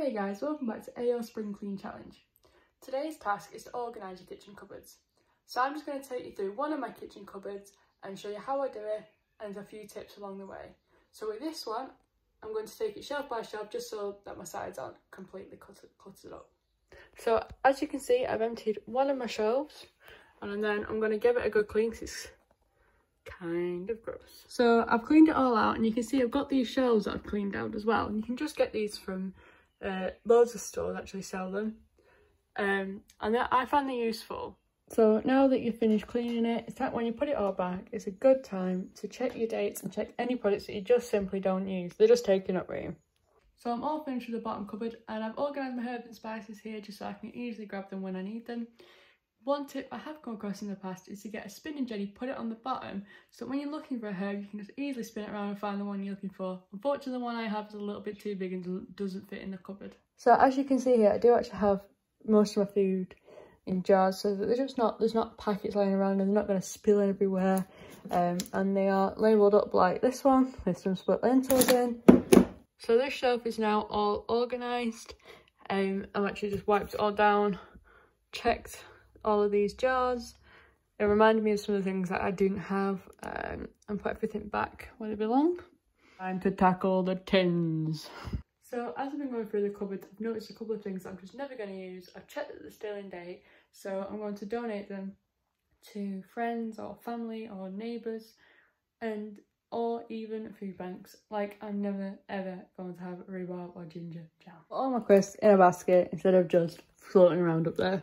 Hey guys, welcome back to AO Spring Clean Challenge. Today's task is to organise your kitchen cupboards. So I'm just going to take you through one of my kitchen cupboards and show you how I do it and a few tips along the way. So with this one, I'm going to take it shelf by shelf just so that my sides aren't completely cluttered, cluttered up. So as you can see, I've emptied one of my shelves and then I'm going to give it a good clean because it's kind of gross. So I've cleaned it all out and you can see I've got these shelves that I've cleaned out as well. And you can just get these from uh, loads of stores actually sell them. Um, and I find them useful. So now that you've finished cleaning it, it's like when you put it all back, it's a good time to check your dates and check any products that you just simply don't use. They're just taking up room. So I'm all finished with the bottom cupboard and I've organised my herbs and spices here just so I can easily grab them when I need them. One tip I have come across in the past is to get a spinning jenny, put it on the bottom, so when you're looking for a herb, you can just easily spin it around and find the one you're looking for. Unfortunately, the one I have is a little bit too big and doesn't fit in the cupboard. So as you can see here, I do actually have most of my food in jars, so that there's just not there's not packets lying around and they're not going to spill everywhere. Um, and they are labelled up like this one with some split lentils in. So this shelf is now all organised. Um, I've actually just wiped it all down, checked all of these jars. It reminded me of some of the things that I didn't have um, and put everything back where they belong. Time to tackle the tins. So as I've been going through the cupboard, I've noticed a couple of things I'm just never going to use. I've checked that they're still in date, so I'm going to donate them to friends or family or neighbours and or even food banks. Like I'm never ever going to have rhubarb or ginger jam. All my crisps in a basket instead of just floating around up there.